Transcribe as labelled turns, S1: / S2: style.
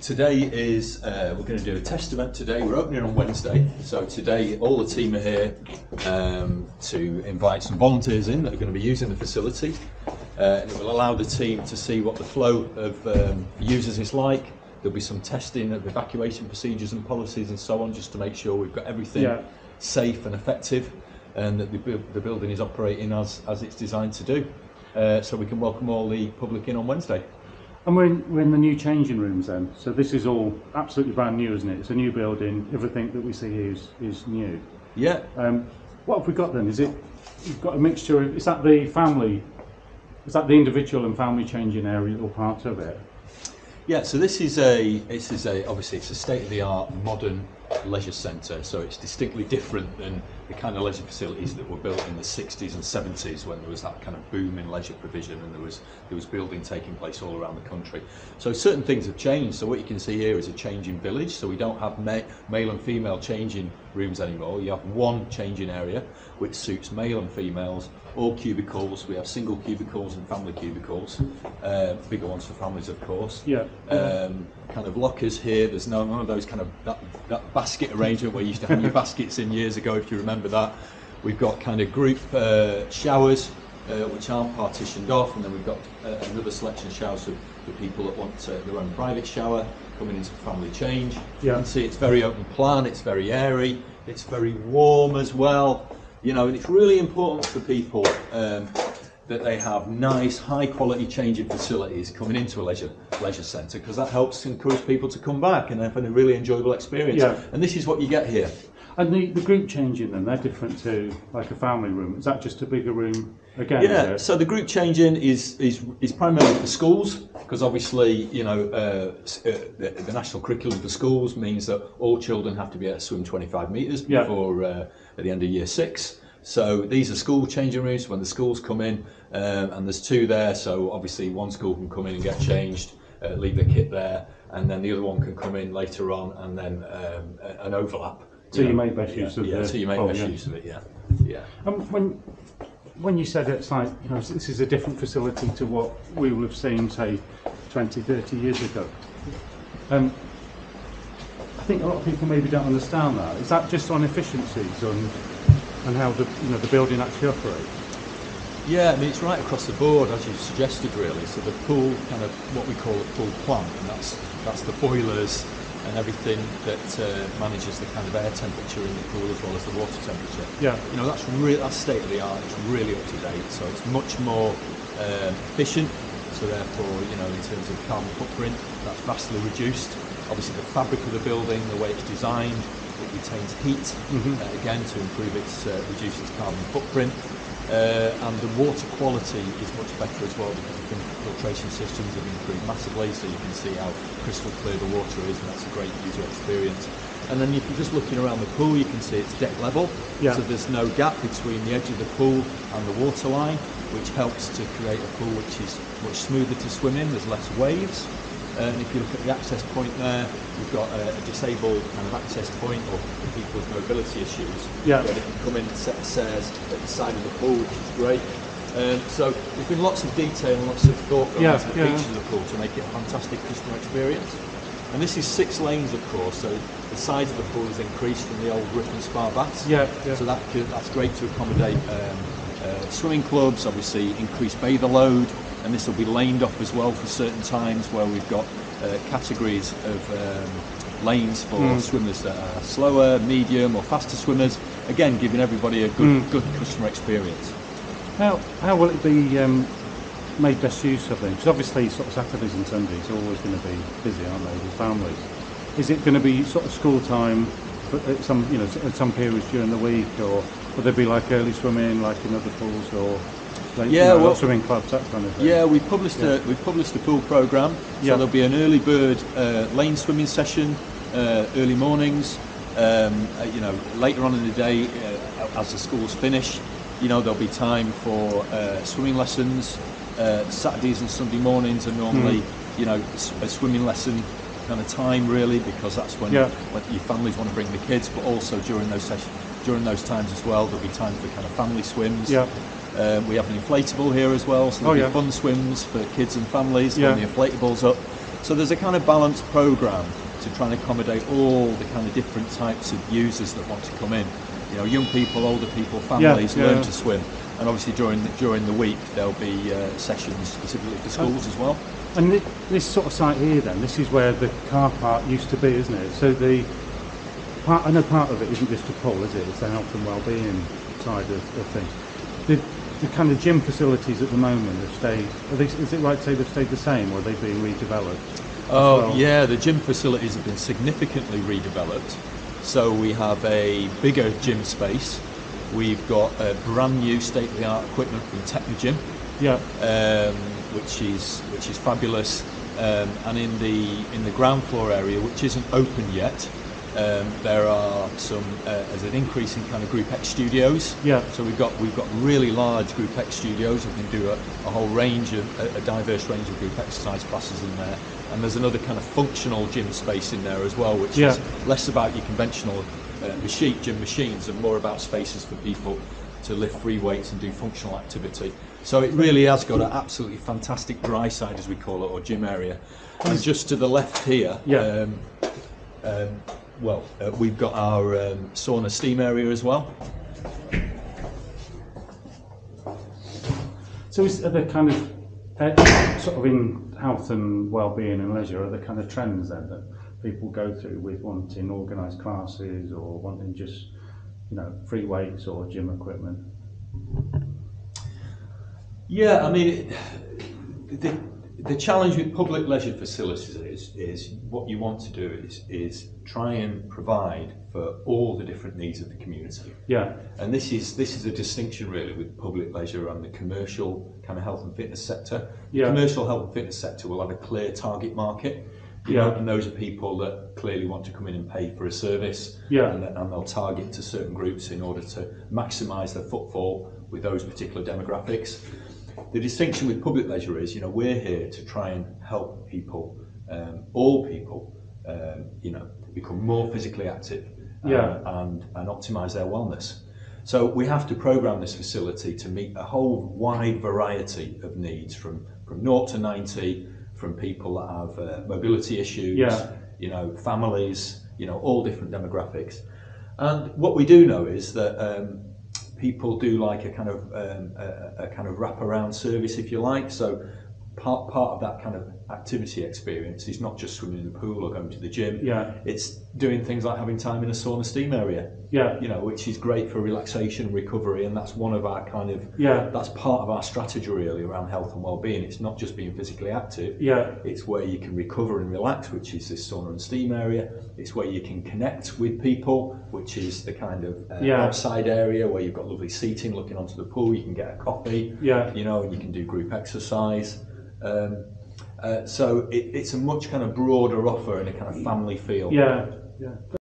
S1: Today is uh, we're going to do a test event today. We're opening on Wednesday, so today all the team are here um, to invite some volunteers in that are going to be using the facility, uh, and it will allow the team to see what the flow of um, users is like. There'll be some testing of evacuation procedures and policies and so on, just to make sure we've got everything
S2: Yeah.
S1: safe and effective, and that the, the building is operating as as it's designed to do. Uh, so we can welcome all the public in on Wednesday.
S2: And we're in, we're in the new changing rooms then. So this is all absolutely brand new, isn't it? It's a new building. Everything that we see here is, is new.
S1: Yeah,
S2: Um, what have we got then? Is it, you've got a mixture of, is that the family, is that the individual and family changing area or part of it?
S1: Yeah, so this is a this is a obviously it's a state of the art modern leisure centre. So it's distinctly different than the kind of leisure facilities that were built in the 60s and 70s when there was that kind of boom in leisure provision and there was there was building taking place all around the country. So certain things have changed. So what you can see here is a changing village. So we don't have ma- male and female changing rooms anymore. You have one changing area which suits male and females. All cubicles. We have single cubicles and family cubicles. Uh, bigger ones for families, of course
S2: Yeah.
S1: um, kind of lockers here. There's no none of those kind of that, that basket arrangement where you used to hang your baskets in years ago, if you remember that. We've got kind of group uh, showers uh, which aren't partitioned off, and then we've got uh, another selection of showers for, for people that want uh, their own private shower coming into family change. You
S2: Yeah.
S1: can see it's very open plan, it's very airy, it's very warm as well. You know, and it's really important for people um, that they have nice, high quality changing facilities coming into a leisure leisure centre because that helps encourage people to come back and have a really enjoyable experience.
S2: Yeah.
S1: And this is what you get here.
S2: And the, the group changing then, they're different to like a family room. Is that just a bigger room again?
S1: Yeah, so the group changing is is is primarily for schools because obviously you know uh, uh, the, the national curriculum for schools means that all children have to be able to swim 25 metres
S2: Yeah.
S1: before uh, at the end of year six. So these are school changing rooms when the schools come in, um, and there's two there. So obviously one school can come in and get changed, uh, leave their kit there, and then the other one can come in later on, and then um, an overlap.
S2: So you
S1: know.
S2: make best use
S1: yeah,
S2: of
S1: yeah,
S2: the
S1: so you make
S2: whole,
S1: best
S2: yeah.
S1: use of it. Yeah, yeah.
S2: And when when you said it's like, you know, this is a different facility to what we would have seen, say, 20, 30 years ago. Um, I think a lot of people maybe don't understand that. Is that just on efficiencies and and how the you know the building actually operates?
S1: Yeah, I mean it's right across the board as you suggested really. So the pool kind of what we call a pool plant, and that's that's the boilers and everything that uh, manages the kind of air temperature in the pool as well as the water temperature.
S2: Yeah.
S1: You know that's really that's state of the art. It's really up to date. So it's much more um, efficient. So therefore, you know, in terms of carbon footprint, that's vastly reduced. Obviously, the fabric of the building, the way it's designed, it retains heat
S2: Mhm.
S1: uh, again to improve its uh, reduce its carbon footprint. Uh, and the water quality is much better as well because the filtration systems have improved massively, so you can see how crystal clear the water is, and that's a great user experience. And then if you're just looking around the pool, you can see it's deck level,
S2: Yeah.
S1: so there's no gap between the edge of the pool and the water line, which helps to create a pool which is much smoother to swim in. There's less waves. Uh, and if you look at the access point there, we've got a, a disabled kind of access point or for people with mobility issues.
S2: Yeah.
S1: Where they can come in and set stairs at the side of the pool, which is great. Um, so there's been lots of detail and lots of thought gone
S2: Yeah,
S1: into the
S2: yeah.
S1: features of the pool to make it a fantastic customer experience. And this is six lanes, of course, so the size of the pool is increased from the old Ripon Spa baths.
S2: Yeah, yeah.
S1: So that could, that's great to accommodate um, uh, swimming clubs, obviously increased bather load, and this will be laned off as well for certain times where we've got uh, categories of um, lanes for
S2: Mm.
S1: swimmers that are slower, medium, or faster swimmers. Again, giving everybody a good,
S2: Mm.
S1: good customer experience.
S2: How how will it be um, made best use of then? Because obviously, sort of Saturdays and Sundays are always going to be busy, aren't they, with families? Is it going to be sort of school time for, at some you know at some periods during the week, or will there be like early swimming like in other pools, or like, you
S1: Yeah,
S2: know,
S1: well-
S2: swimming clubs that kind of thing?
S1: Yeah, we've published
S2: Yeah.
S1: a we've published a pool program. So
S2: Yeah.
S1: there'll be an early bird uh, lane swimming session, uh, early mornings. Um, uh, you know, later on in the day, uh, as the schools finish, you know there'll be time for uh, swimming lessons. Uh, Saturdays and Sunday mornings are normally, you know, a swimming lesson kind of time really because that's when,
S2: Yeah.
S1: when your families want to bring the kids. But also during those sessions, during those times as well, there'll be time for kind of family swims.
S2: Yeah.
S1: Um, we have an inflatable here as well, so there'll
S2: Oh,
S1: be
S2: yeah.
S1: fun swims for kids and families
S2: Yeah.
S1: when the inflatable's up. So there's a kind of balanced program to try and accommodate all the kind of different types of users that want to come in. You know, young people, older people, families
S2: yeah.
S1: learn to swim, and obviously during the, during the week there'll be uh, sessions specifically for schools as well.
S2: And thi- this sort of site here, then, this is where the car park used to be, isn't it? So the part, I know part of it isn't just a pool, is it? It's the health and well-being side of, of things. The, kind of gym facilities at the moment have stayed. Are they, is it right to say they've stayed the same, or are they being redeveloped?
S1: Oh
S2: well.
S1: yeah, the gym facilities have been significantly redeveloped. So we have a bigger gym space. We've got a brand new state-of-the-art equipment from Technogym,
S2: Yeah,
S1: um, which is which is fabulous. Um, and in the in the ground floor area, which isn't open yet, um, there are some uh, there's an increase in kind of Group X studios.
S2: Yeah.
S1: So we've got we've got really large Group X studios. We can do a, a whole range of a, a diverse range of group exercise classes in there. And there's another kind of functional gym space in there as well, which
S2: Yeah.
S1: is less about your conventional uh, machine gym machines and more about spaces for people to lift free weights and do functional activity. So it really has got an absolutely fantastic dry side, as we call it, or gym area. And just to the left here,
S2: Yeah.
S1: um, um, well, uh, we've got our um, sauna steam area as well.
S2: So is are there kind of uh, sort of in health and well-being and leisure are there kind of trends then that people go through with wanting organised classes or wanting just you know free weights or gym equipment?
S1: Yeah, I mean, it, the, the challenge with public leisure facilities is, is what you want to do is, is try and provide for all the different needs of the community.
S2: Yeah,
S1: And this is this is a distinction really with public leisure and the commercial kind of health and fitness sector. The
S2: Yeah.
S1: commercial health and fitness sector will have a clear target market.
S2: Yeah.
S1: know, and those are people that clearly want to come in and pay for a service.
S2: Yeah.
S1: And, and they'll target to certain groups in order to maximise their footfall with those particular demographics. The distinction with public leisure is, you know, we're here to try and help people, um, all people, um, you know, become more physically active uh,
S2: Yeah.
S1: and, and optimise their wellness. So we have to program this facility to meet a whole wide variety of needs from, from 0 to 90, from people that have uh, mobility issues,
S2: Yeah.
S1: you know, families, you know, all different demographics. And what we do know is that um, people do like a kind of um, a, a kind of wraparound service, if you like. So part part of that kind of activity experience is not just swimming in the pool or going to the gym.
S2: Yeah.
S1: It's doing things like having time in a sauna steam area.
S2: Yeah.
S1: You know, which is great for relaxation and recovery, and that's one of our kind of
S2: Yeah.
S1: that's part of our strategy really around health and well-being. It's not just being physically active.
S2: Yeah.
S1: It's where you can recover and relax, which is this sauna and steam area. It's where you can connect with people, which is the kind of uh,
S2: Yeah.
S1: outside area where you've got lovely seating looking onto the pool. You can get a coffee,
S2: Yeah.
S1: you know, and you can do group exercise. Um, uh, so it, it's a much kind of broader offer and a kind of family feel.
S2: Yeah. Yeah.